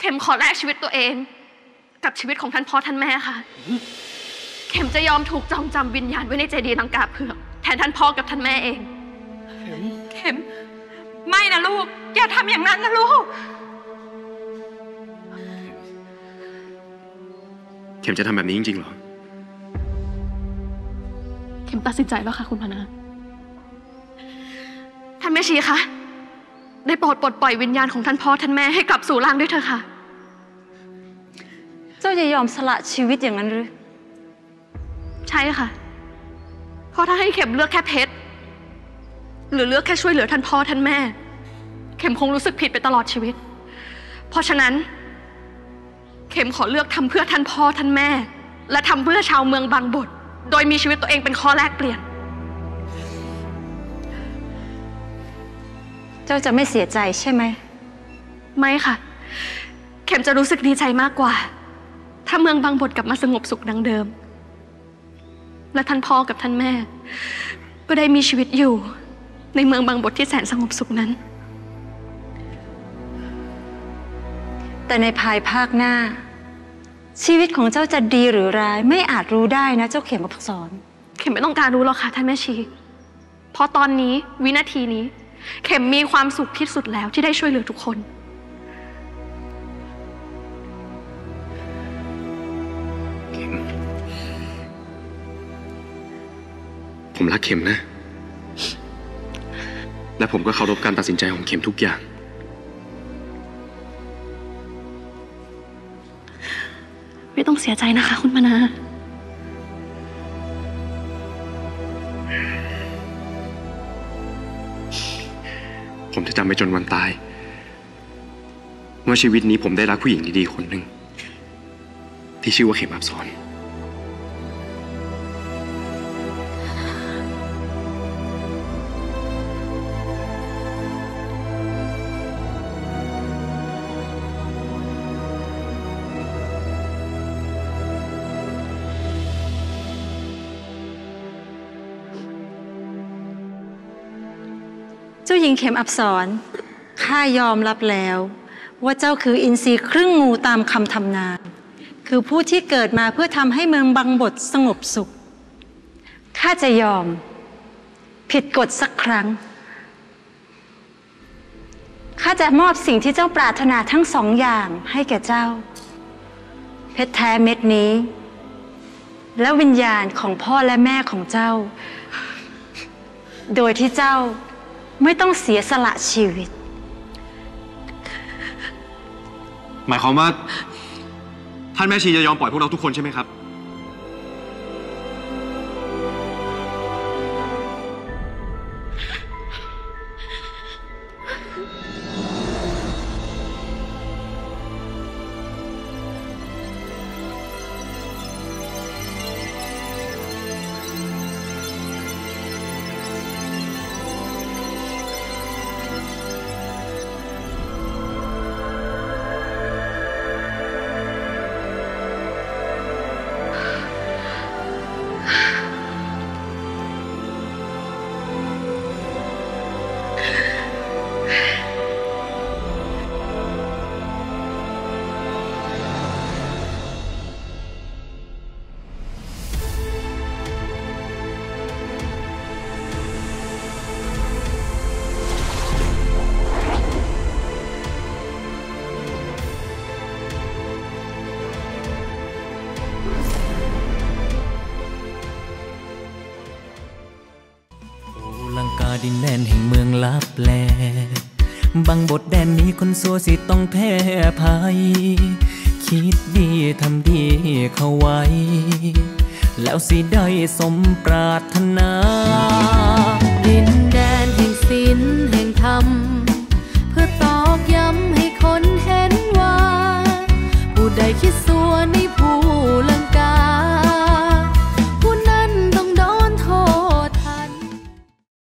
เข็มขอแลกชีวิตตัวเอง กับชีวิตของท่านพ่อท่านแม่ค่ะ เข็มจะยอมถูกจองจำวิญญาณไว้ในเจดีย์ลังกาเผือกแทนท่านพ่อกับท่านแม่เอง เข็ม ไม่นะลูก อย่าทำอย่างนั้นนะลูก เข็มจะทำแบบนี้จริงๆเหรอ เข็มตัดสินใจแล้วค่ะ คุณพนาท่านแม่ชีคะ ได้โปรดปลดปล่อยวิญญาณของท่านพ่อท่านแม่ให้กลับสู่ร่างด้วยเถอะค่ะ เจ้าจะยอมสละชีวิตอย่างนั้นหรือ ใช่ค่ะ เพราะถ้าให้เข็มเลือกแค่เพชร หรือเลือกแค่ช่วยเหลือท่านพ่อท่านแม่ เข็มคงรู้สึกผิดไปตลอดชีวิต เพราะฉะนั้น เข็มขอเลือกทำเพื่อท่านพ่อท่านแม่ และทำเพื่อชาวเมืองบางบท โดยมีชีวิตตัวเองเป็นข้อแลกเปลี่ยน เจ้าจะไม่เสียใจใช่ไหม ไม่ค่ะ เข็มจะรู้สึกดีใจมากกว่า ถ้าเมืองบางบทกลับมาสงบสุขดังเดิม และท่านพ่อกับท่านแม่ ก็ได้มีชีวิตอยู่ ในเมืองบางบทที่แสนสงบสุขนั้น แต่ในภายภาคหน้า ชีวิตของเจ้าจะดีหรือร้าย ไม่อาจรู้ได้นะ เจ้าเข็มอักษรเข็มไม่ต้องการรู้หรอกค่ะท่านแม่ชี เพราะตอนนี้วินาทีนี้ เข็มมีความสุขที่สุดแล้วที่ได้ช่วยเหลือทุกคนเข็มผมรักเข็มนะ และผมก็เคารพการตัดสินใจของเข็มทุกอย่าง ไม่ต้องเสียใจนะคะ คุณพนา ผมจะจำไปจนวันตาย ว่าชีวิตนี้ผมได้รักผู้หญิงดีๆคนหนึ่งที่ชื่อว่าเข็มอับสอน เจ้าหญิงเข็มอับสรข้ายอมรับแล้ว ว่าเจ้าคืออินทรีย์ครึ่งงูตามคำทำนาคือผู้ที่เกิดมาเพื่อทำให้เมืองบังบทสงบสุข ข้าจะยอม ผิดกฎสักครั้ง ข้าจะมอบสิ่งที่เจ้าปรารถนาทั้งสองอย่างให้แก่เจ้า เพชรแท้เม็ดนี้ และวิญญาณของพ่อและแม่ของเจ้า โดยที่เจ้า ไม่ต้องเสียสละชีวิต หมายความว่า ท่านแม่ชีจะยอมปล่อยพวกเราทุกคนใช่ไหมครับ ดินแดนแห่งเมืองลับแลบางบทแดนนี้คนสัวสิต้องแพ้ภัย คิดดีทำดีเข้าไว้ แล้วสิได้สมปรารถนา ดินแดนแห่งศิลแห่งธรรม เพื่อตอกย้ำให้คนเห็นว่า ผู้ใดคิดสัวใน